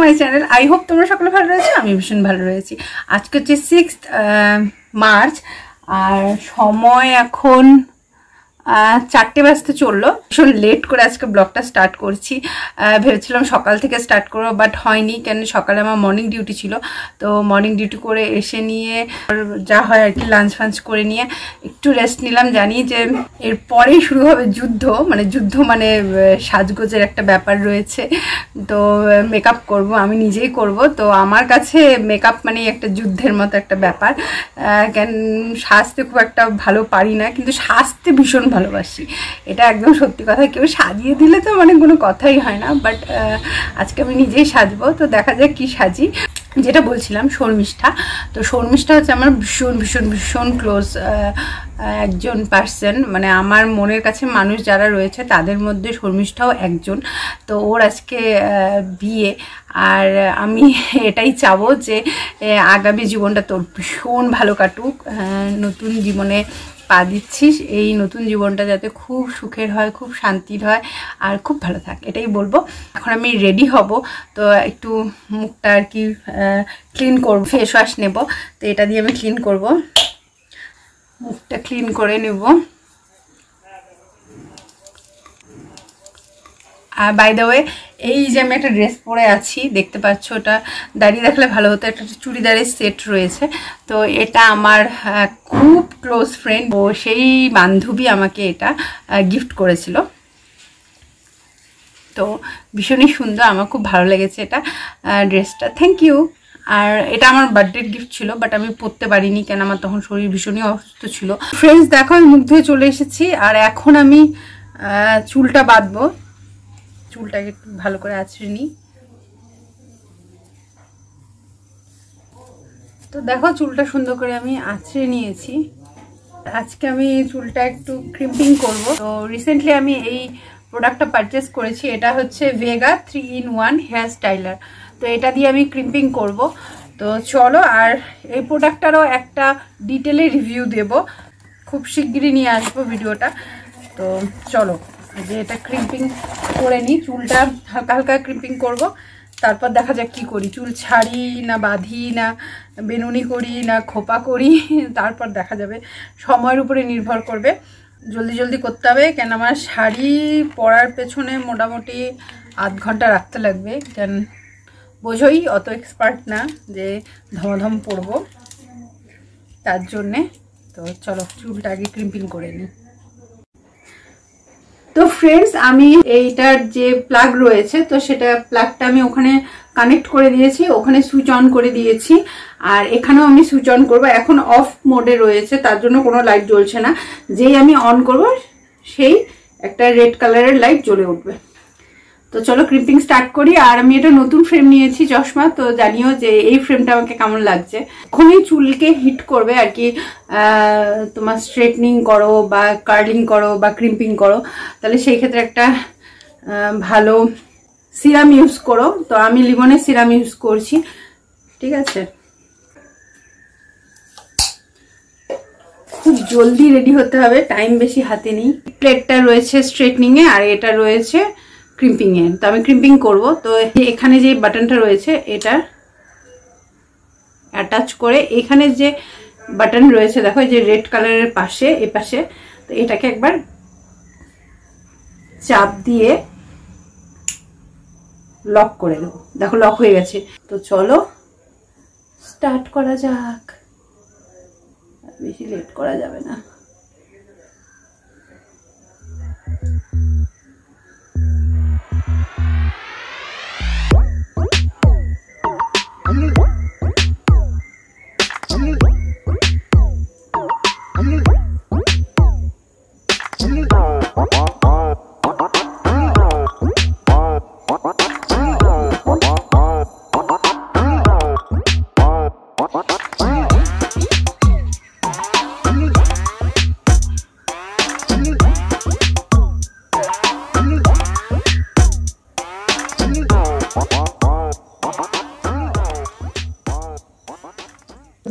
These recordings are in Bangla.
মাই চ্যানেল আই হোপ তোমরা সকলে ভালো রয়েছে, আমি ভীষণ ভালো রয়েছি। আজকে হচ্ছে সিক্স মার্চ আর সময় এখন চারটে বাজতে চলল। ভীষণ লেট করে আজকে ব্লগটা স্টার্ট করছি। ভেবেছিলাম সকাল থেকে স্টার্ট করব বাট হয়নি, কেন সকালে আমার মর্নিং ডিউটি ছিল। তো মর্নিং ডিউটি করে এসে নিয়ে যা হয় আর কি লাঞ্চ ফাঞ্চ করে নিয়ে একটু রেস্ট নিলাম। জানি যে এরপরেই শুরু হবে যুদ্ধ মানে যুদ্ধ মানে সাজগোজের একটা ব্যাপার রয়েছে। তো মেকআপ করব, আমি নিজেই করব। তো আমার কাছে মেকআপ মানে একটা যুদ্ধের মতো একটা ব্যাপার। কেন সাজতে খুব একটা ভালো পারি না, কিন্তু সাজতে ভীষণ ভালোবাসি। এটা একদম সত্যি কথা, কেউ সাজিয়ে দিলে তো মানে কোনো কথাই হয় না বাট আজকে আমি নিজেই সাজবো, তো দেখা যাক কি সাজি। যেটা বলছিলাম, শর্মিষ্ঠা, তো শর্মিষ্ঠা হচ্ছে আমার ভীষণ ভীষণ ভীষণ ক্লোজ একজন পার্সন মানে আমার মনের কাছে মানুষ যারা রয়েছে, তাদের মধ্যে শর্মিষ্ঠাও একজন। তো ওর আজকে বিয়ে। আর আমি এটাই চাবো যে আগামী জীবনটা তোর ভীষণ ভালো কাটুক। নতুন জীবনে পা দিচ্ছিস। এই নতুন জীবনটা যাতে খুব সুখের হয়, খুব শান্তির হয়, আর খুব ভালো থাক, এটাই বলব। এখন আমি রেডি হব, তো একটু মুখটা আর কি ক্লিন করব ফেস ওয়াশ নেব। তো এটা দিয়ে আমি ক্লিন করব। মুখটা ক্লিন করে নেব। আর বাই দ্য ওয়ে এই যে আমি একটা ড্রেস পরে আছি, দেখতে পাচ্ছ ওটা দাঁড়িয়ে দেখলে ভালো হতো, একটা চুড়িদারের সেট রয়েছে। তো এটা আমার খুব ক্লোজ ফ্রেন্ড ও সেই বান্ধবী আমাকে এটা গিফট করেছিল। তো ভীষণই সুন্দর, আমার খুব ভালো লেগেছে এটা ড্রেসটা। থ্যাংক ইউ আর এটা আমার বার্থডে গিফট ছিল বাট আমি পরতে পারিনি কেন আমার তখন শরীর ভীষণই অসুস্থ ছিল। ফ্রেন্ডস দেখো, আমি মুখ ধুয়ে চলে এসেছি, আর এখন আমি চুলটা বাঁধবো। চুলটাকে একটু ভালো করে আছড়ে নিই। তো দেখো, চুলটা সুন্দর করে আমি আছড়ে নিয়েছি। আজকে আমি চুলটা একটু ক্রিম্পিং করব। তো রিসেন্টলি আমি এই প্রোডাক্টটা পারচেস করেছি, এটা হচ্ছে Vega three in one hair styler তো এটা দিয়ে আমি ক্রিম্পিং করব। তো চলো, আর এই প্রোডাক্টটারও একটা ডিটেলে রিভিউ দেব। খুব শিগগিরই নিয়ে আসব ভিডিওটা। তো চলো যে এটা ক্রিম্পিং করে নিই। চুলটা হালকা হালকা ক্রিম্পিং করব। তারপর দেখা যাক কি করি। চুল ছাড়ি না, বাঁধি না, বেনুনি করি না, খোপা করি, তারপর দেখা যাবে। সময়ের উপরে নির্ভর করবে। জলদি জলদি করতে হবে, কেন আমার শাড়ি পরার পেছনে মোটামুটি আধ ঘণ্টা রাখতে লাগবে। কেন বোঝোই অত এক্সপার্ট না যে ধমধম পরবো তার জন্যে তো চলো চুলটা আগে ক্রিম্পিং করে নিই। তো ফ্রেন্ডস আমি এইটার যে প্লাগ রয়েছে, তো সেটা প্লাগটা আমি ওখানে কানেক্ট করে দিয়েছি, ওখানে সুইচ অন করে দিয়েছি। আর এখানেও আমি সুইচ অন করব। এখন অফ মোডে রয়েছে, তার জন্য কোনো লাইট জ্বলছে না। যেই আমি অন করব, সেই একটা রেড কালারের লাইট জ্বলে উঠবে। তো চলো ক্রিম্পিং স্টার্ট করি, আর আমি এটা নতুন ফ্রেম নিয়েছি, চশমা, তো জানিও যে এই ফ্রেমটা আমাকে কেমন লাগছে। এখনই চুলকে হিট করবে আর কি তোমার স্ট্রেটনিং করো বা কার্লিং করো বা ক্রিম্পিং করো, তাহলে সেই ক্ষেত্রে একটা ভালো সিরাম ইউজ করো। তো আমি লিমনের সিরাম ইউজ করছি, ঠিক আছে? খুব জলদি রেডি হতে হবে টাইম বেশি হাতে নেই। প্লেটটা রয়েছে স্ট্রেটনিং এ আর এটা রয়েছে ক্রিম্পিং এ। তো আমি ক্রিম্পিং করব। তো এখানে যে বাটনটা রয়েছে, এটা অ্যাটাচ করে এখানে যে বাটন রয়েছে, দেখো যে রেড কালারের পাশে, এ পাশে, তো এটাকে একবার চাপ দিয়ে লক করে দেবো দেখো লক হয়ে গেছে। তো চলো স্টার্ট করা যাক। বেশি লেট করা যাবে না।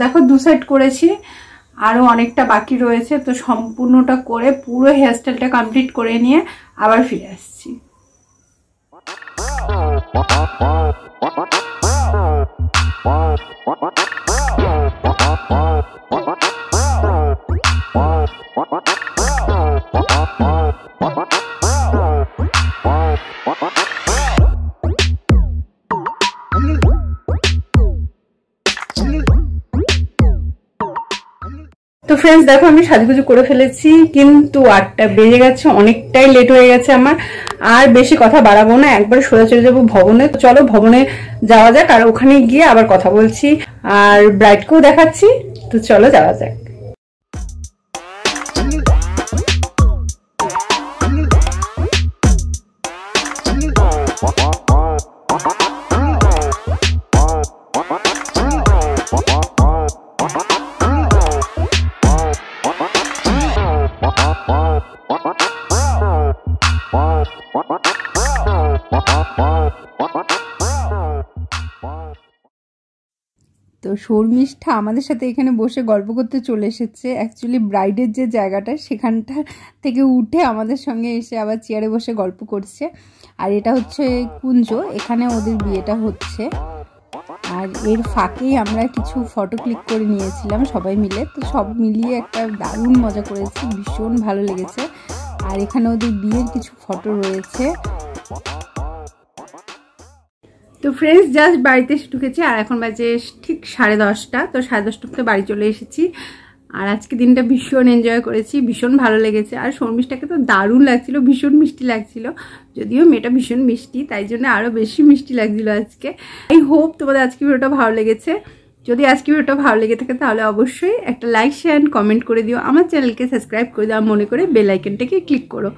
দেখো, দু সাইড করেছি আরও অনেকটা বাকি রয়েছে, তো সম্পূর্ণটা করে পুরো হেয়ারস্টাইলটা কমপ্লিট করে নিয়ে আবার ফিরে আসছি। তো ফ্রেন্ডস দেখো, আমি সাজুগুজু করে ফেলেছি, কিন্তু আটটা বেজে গেছে, অনেকটাই লেট হয়ে গেছে আমার। আর বেশি কথা বাড়াবো না, একবার সোজা চলে যাব ভবনে। তো চলো, ভবনে যাওয়া যাক, আর ওখানে গিয়ে আবার কথা বলছি। আর ব্রাইটকেও দেখাচ্ছি, তো চলো যাওয়া যাক। তো শর্মিষ্ঠা আমাদের সাথে এখানে বসে গল্প করতে চলে এসেছে। অ্যাকচুয়ালি ব্রাইডের যে জায়গাটা, সেখানটা থেকে উঠে আমাদের সঙ্গে এসে আবার চেয়ারে বসে গল্প করছে। আর এটা হচ্ছে কুঞ্জ, এখানে ওদের বিয়েটা হচ্ছে। আর এর ফাঁকেই আমরা কিছু ফটো ক্লিক করে নিয়েছিলাম সবাই মিলে। তো সব মিলিয়ে একটা দারুণ মজা করেছি, ভীষণ ভালো লেগেছে। আর এখানে ওদের বিয়ের কিছু ফটো রয়েছে। তো ফ্রেন্ডস জাস্ট বাড়িতে এসে ঢুকেছি, আর এখন বাজে ঠিক সাড়ে দশটা, তো সাড়ে দশটাতে বাড়ি চলে এসেছি। আর আজকে দিনটা ভীষণ এনজয় করেছি, ভীষণ ভালো লেগেছে। আর শর্মিষ্ঠাকে তো দারুণ লাগছিল, ভীষণ মিষ্টি লাগছিল। যদিও মেয়েটা ভীষণ মিষ্টি, তাই জন্য আরও বেশি মিষ্টি লাগছিল আজকে। আই হোপ তোমাদের আজকে ভিডিওটা ভালো লেগেছে। যদি আজকে ভিডিওটা ভালো লেগে থাকে তাহলে অবশ্যই একটা লাইক শেয়ার কমেন্ট করে দিও। আমার চ্যানেলকে সাবস্ক্রাইব করে দাও। মনে করে বেল আইকনটাকে ক্লিক করো।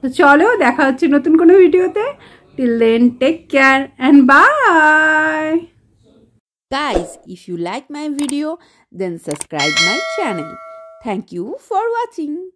তো চলো, দেখা হচ্ছে নতুন কোনো ভিডিওতে Till then, take care and bye. Guys, if you like my video, then subscribe my channel. Thank you for watching.